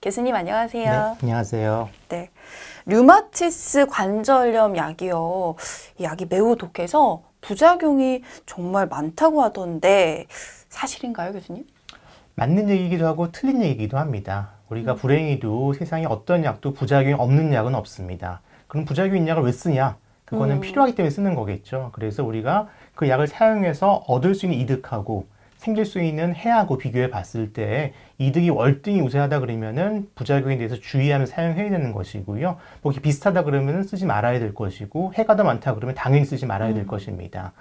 교수님 안녕하세요. 네, 안녕하세요. 네. 류마티스 관절염 약이요. 이 약이 매우 독해서 부작용이 정말 많다고 하던데 사실인가요, 교수님? 맞는 얘기기도 하고 틀린 얘기기도 합니다. 우리가 음. 불행히도 세상에 어떤 약도 부작용이 없는 약은 없습니다. 그럼 부작용 있는 약을 왜 쓰냐? 그거는 음. 필요하기 때문에 쓰는 거겠죠. 그래서 우리가 그 약을 사용해서 얻을 수 있는 이득하고 생길 수 있는 해하고 비교해 봤을 때 이득이 월등히 우세하다 그러면은 부작용에 대해서 주의하면서 사용해야 되는 것이고요. 뭐 이렇게 비슷하다 그러면 쓰지 말아야 될 것이고 해가 더 많다 그러면 당연히 쓰지 말아야 될 음. 것입니다.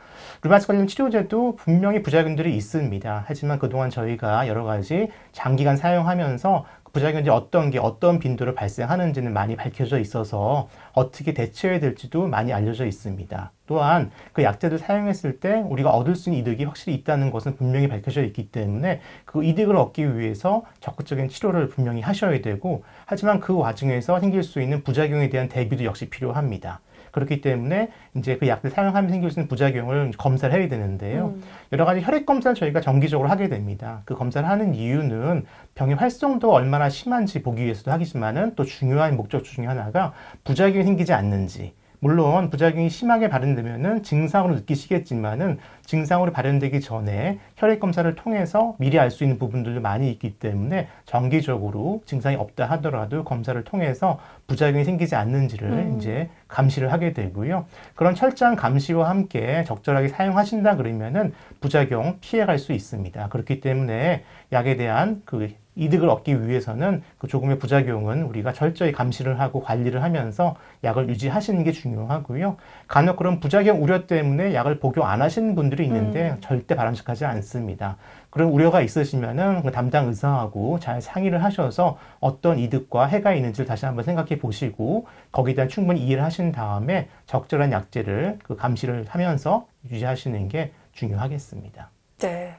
루마스 관련 치료제도 분명히 부작용들이 있습니다. 하지만 그동안 저희가 여러 가지 장기간 사용하면서 부작용이 어떤 게 어떤 빈도로 발생하는지는 많이 밝혀져 있어서 어떻게 대처해야 될지도 많이 알려져 있습니다. 또한 그 약제를 사용했을 때 우리가 얻을 수 있는 이득이 확실히 있다는 것은 분명히 밝혀져 있기 때문에 그 이득을 얻기 위해서 적극적인 치료를 분명히 하셔야 되고 하지만 그 와중에서 생길 수 있는 부작용에 대한 대비도 역시 필요합니다. 그렇기 때문에 이제 그 약을 사용하면 생길 수 있는 부작용을 검사를 해야 되는데요. 음. 여러 가지 혈액 검사를 저희가 정기적으로 하게 됩니다. 그 검사를 하는 이유는 병의 활성도가 얼마나 심한지 보기 위해서도 하겠지만은 또 중요한 목적 중에 하나가 부작용이 생기지 않는지 물론 부작용이 심하게 발현되면은 증상으로 느끼시겠지만은 증상으로 발현되기 전에 혈액 검사를 통해서 미리 알 수 있는 부분들도 많이 있기 때문에 정기적으로 증상이 없다 하더라도 검사를 통해서 부작용이 생기지 않는지를 음. 이제 감시를 하게 되고요. 그런 철저한 감시와 함께 적절하게 사용하신다 그러면은 부작용 피해갈 수 있습니다. 그렇기 때문에 약에 대한 그 이득을 얻기 위해서는 그 조금의 부작용은 우리가 철저히 감시를 하고 관리를 하면서 약을 유지하시는 게 중요하고요. 간혹 그런 부작용 우려 때문에 약을 복용 안 하시는 분들이 있는데 음. 절대 바람직하지 않습니다. 그런 우려가 있으시면은 그 담당 의사하고 잘 상의를 하셔서 어떤 이득과 해가 있는지를 다시 한번 생각해 보시고 거기에 대한 충분히 이해를 하신 다음에 적절한 약제를 그 감시를 하면서 유지하시는 게 중요하겠습니다. 네.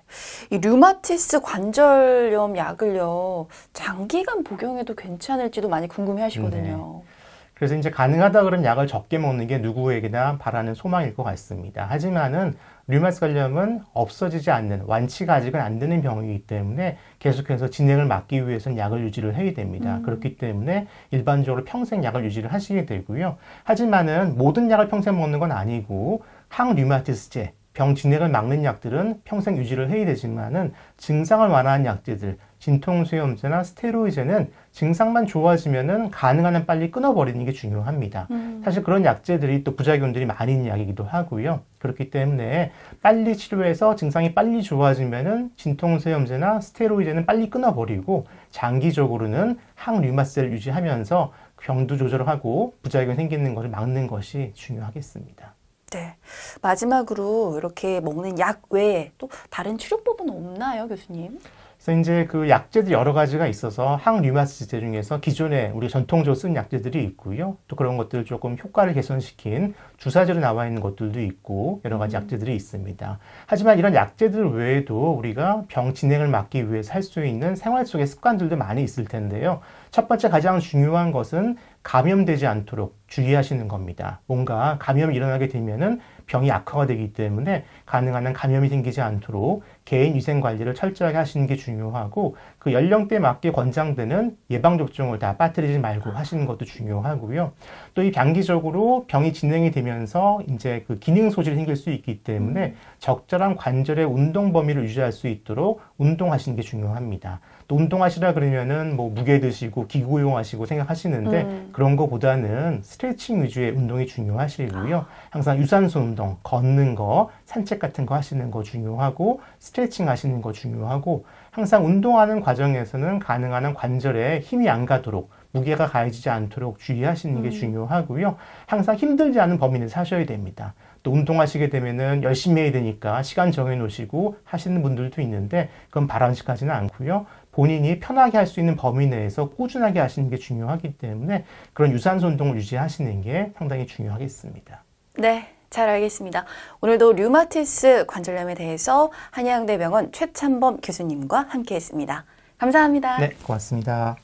이 류마티스 관절염 약을요, 장기간 복용해도 괜찮을지도 많이 궁금해 하시거든요. 네. 그래서 이제 가능하다 그런 약을 적게 먹는 게 누구에게나 바라는 소망일 것 같습니다. 하지만은 류마티스 관염은 없어지지 않는 완치가 아직은 안 되는 병이기 때문에 계속해서 진행을 막기 위해서는 약을 유지를 해야 됩니다. 음. 그렇기 때문에 일반적으로 평생 약을 유지를 하시게 되고요. 하지만은 모든 약을 평생 먹는 건 아니고 항류마티스제 병 진행을 막는 약들은 평생 유지를 해야 되지만은 증상을 완화하는 약제들, 진통수염제나 스테로이드는 증상만 좋아지면은 가능한 한 빨리 끊어버리는 게 중요합니다. 음. 사실 그런 약제들이 또 부작용들이 많이 있는 약이기도 하고요. 그렇기 때문에 빨리 치료해서 증상이 빨리 좋아지면은 진통수염제나 스테로이드는 빨리 끊어버리고 장기적으로는 항류마세를 유지하면서 병도 조절하고 부작용 생기는 것을 막는 것이 중요하겠습니다. 네. 마지막으로 이렇게 먹는 약 외에 또 다른 치료법은 없나요, 교수님? 그래서 이제 그 약제들 여러 가지가 있어서 항류마티제 중에서 기존에 우리 전통적으로 쓰는 약제들이 있고요. 또 그런 것들 조금 효과를 개선시킨 주사제로 나와 있는 것들도 있고 여러 가지 음. 약제들이 있습니다. 하지만 이런 약제들 외에도 우리가 병 진행을 막기 위해서 할 수 있는 생활 속의 습관들도 많이 있을 텐데요. 첫 번째 가장 중요한 것은 감염되지 않도록 주의하시는 겁니다. 뭔가 감염이 일어나게 되면은 병이 악화가 되기 때문에 가능한 한 감염이 생기지 않도록 개인 위생 관리를 철저하게 하시는 게 중요하고 그 연령대에 맞게 권장되는 예방 접종을 다 빠뜨리지 말고 하시는 것도 중요하고요. 또 이 단기적으로 병이 진행이 되면서 이제 그 기능 소실이 생길 수 있기 때문에 적절한 관절의 운동 범위를 유지할 수 있도록 운동하시는 게 중요합니다. 또 운동하시라 그러면은 뭐 무게 드시고 기구 이용하시고 생각하시는데 음. 그런 거보다는 스트레칭 위주의 운동이 중요하시고요. 항상 유산소 운동, 걷는 거, 산책 같은 거 하시는 거 중요하고 스트레칭 하시는 거 중요하고 항상 운동하는 과정에서는 가능한 한 관절에 힘이 안 가도록 무게가 가해지지 않도록 주의하시는 게 음. 중요하고요. 항상 힘들지 않은 범위 내에서 하셔야 됩니다. 또 운동하시게 되면은 열심히 해야 되니까 시간 정해 놓으시고 하시는 분들도 있는데 그건 바람직하지는 않고요. 본인이 편하게 할 수 있는 범위 내에서 꾸준하게 하시는 게 중요하기 때문에 그런 유산소 운동을 유지하시는 게 상당히 중요하겠습니다. 네. 잘 알겠습니다. 오늘도 류마티스 관절염에 대해서 한양대병원 최찬범 교수님과 함께 했습니다. 감사합니다. 네, 고맙습니다.